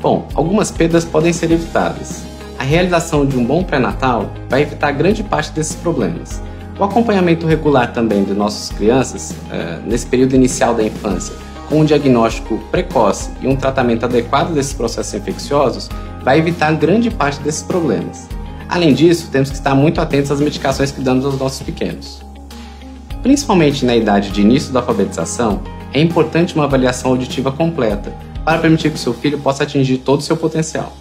Bom, algumas perdas podem ser evitadas. A realização de um bom pré-natal vai evitar grande parte desses problemas. O acompanhamento regular também de nossas crianças, eh, nesse período inicial da infância, com um diagnóstico precoce e um tratamento adequado desses processos infecciosos, vai evitar grande parte desses problemas. Além disso, temos que estar muito atentos às medicações que damos aos nossos pequenos. Principalmente na idade de início da alfabetização, é importante uma avaliação auditiva completa para permitir que seu filho possa atingir todo o seu potencial.